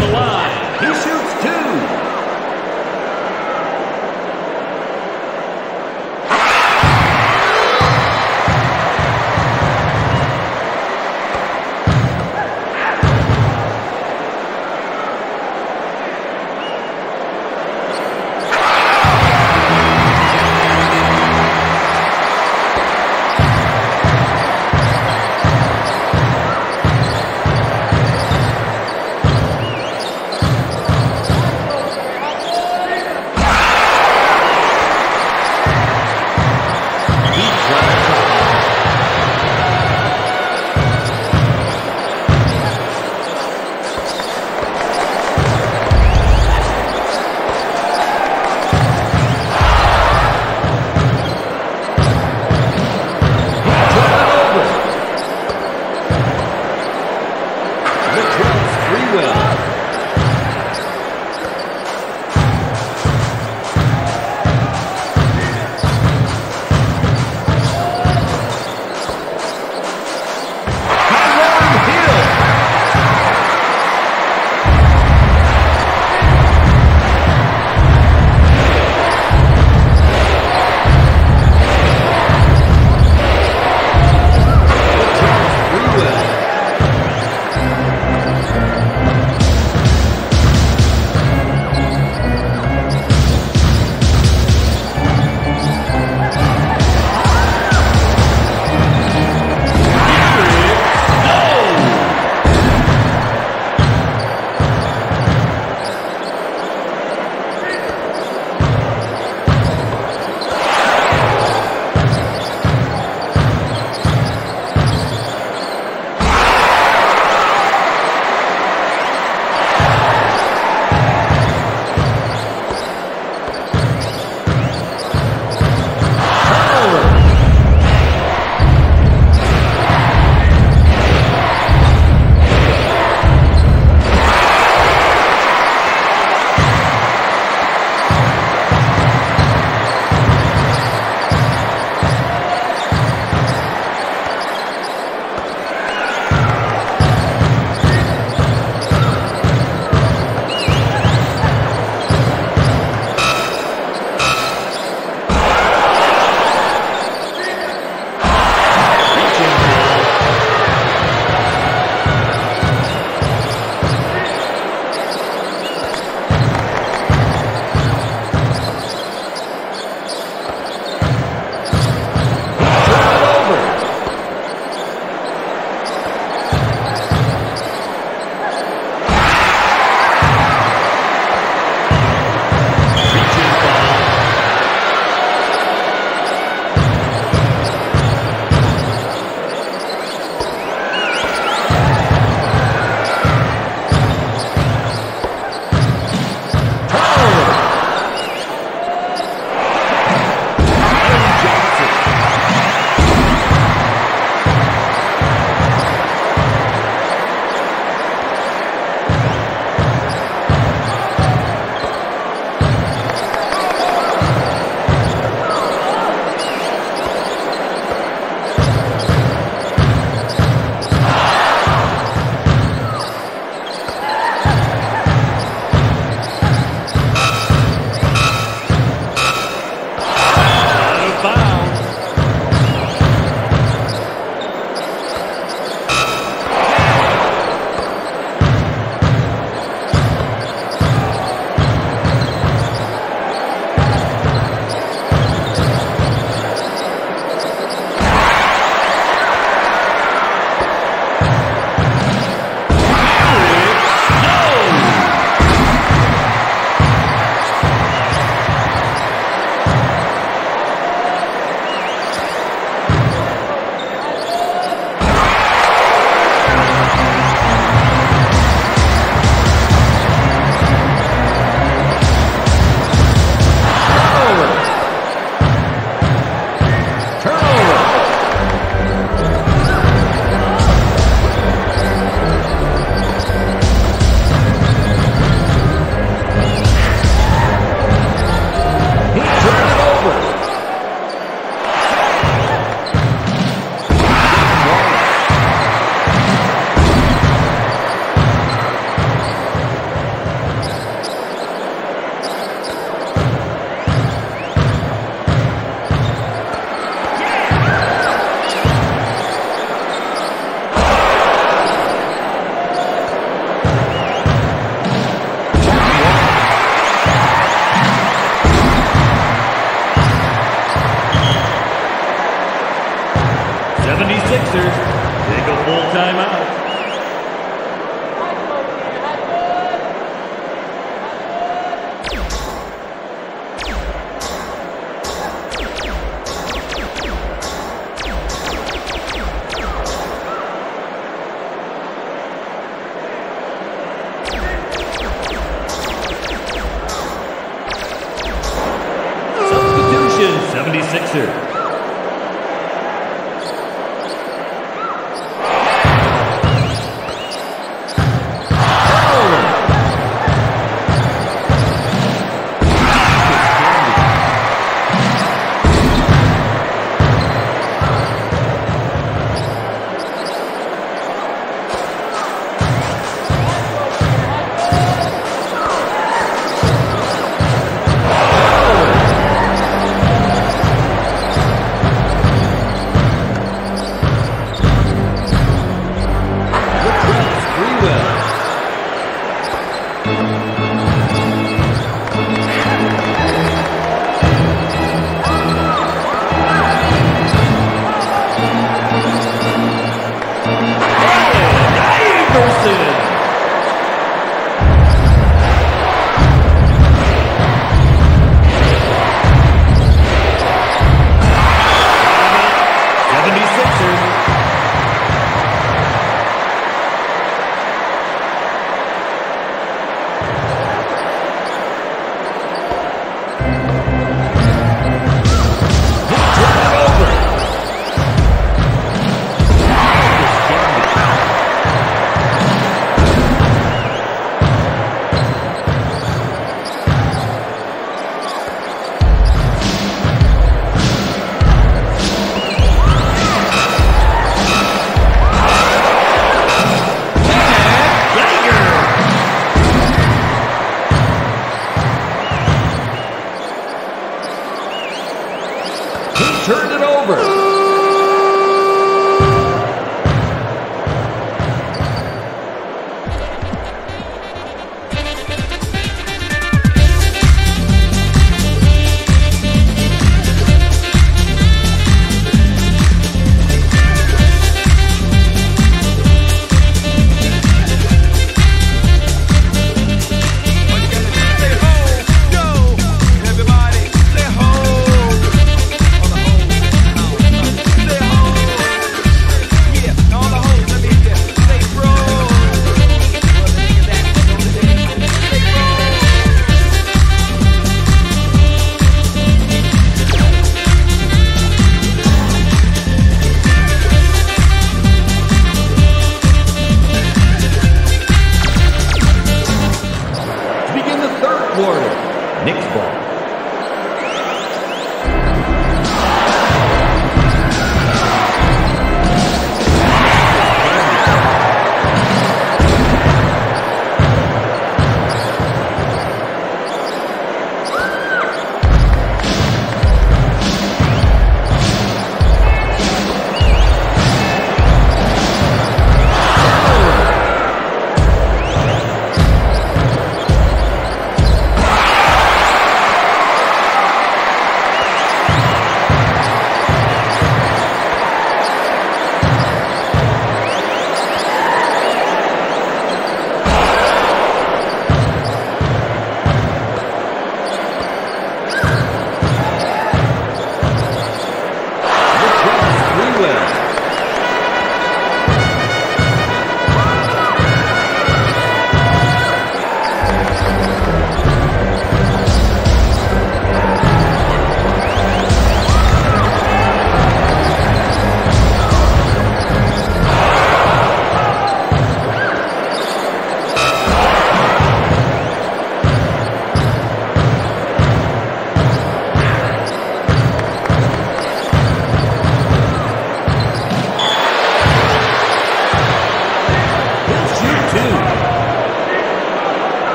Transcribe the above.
the line. He shoots.